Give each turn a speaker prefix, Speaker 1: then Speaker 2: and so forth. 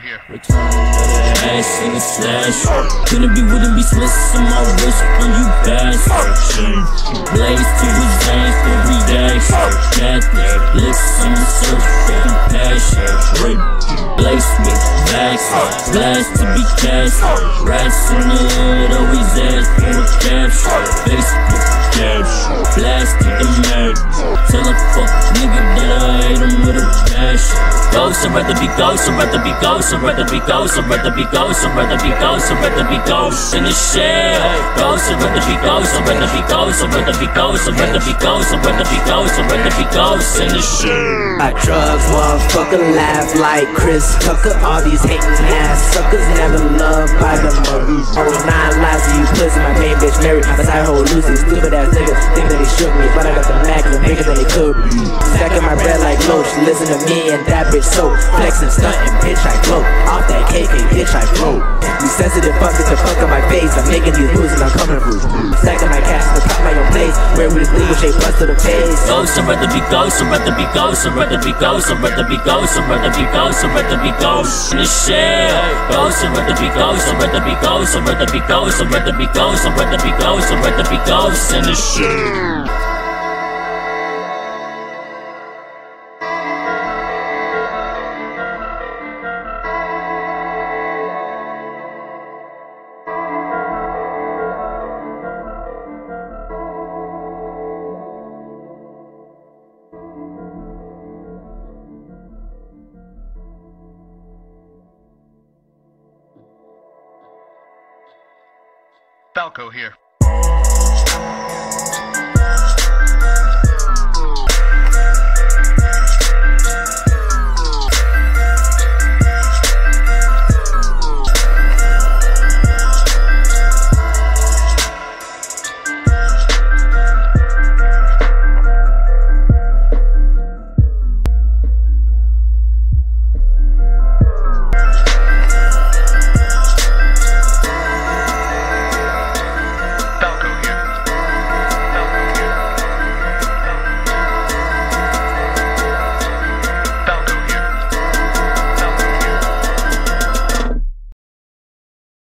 Speaker 1: in the slash. Couldn't be wouldn't be Smiths on my wrist on you bastard. Blaze to his veins for reaction. Madness, licks on the surf for compassion. Rape, lace me, vax, blast to be cast. Rats in the hood always for a caption. Facebook caption, blast to the mag. Tell a fuck passion. Ghost, I'd rather be ghost, I'd rather be ghost, I'd rather be ghost, I'd rather be ghost, I'd rather be ghost, I'd rather be ghost in the shell. Ghost, I'd rather be ghost, I'd rather be ghost, I'd rather be ghost, I'd rather be ghost, I'd rather be ghost, I'd rather be ghost in the shell.
Speaker 2: I drugs, motherfucker, laugh like Chris Tucker. All these hating ass suckers never loved by the mother. Oh, nine lies to you, pussy. My main bitch married. My side hoe Lucy, stupid ass niggas think that they shook me, but I got the Mac and bigger than they could be. Stacking my bread like Loach, listen to me and that bitch so flexing, stunting, bitch I glow. Off that KK, bitch I flow. You sensitive fuck, get the fuck on my face. I'm making these moves and I'm coming through. Stacking my cash place. Where we leave shape bust to the face.
Speaker 1: I'd rather be I'd rather be I'd rather be I'd rather be I'd rather be I'd rather be in the shell. I'd rather be I'd rather be I'd rather be I'd rather be I'd rather be ghost, I'd rather be ghost in the shell.
Speaker 3: Falco here.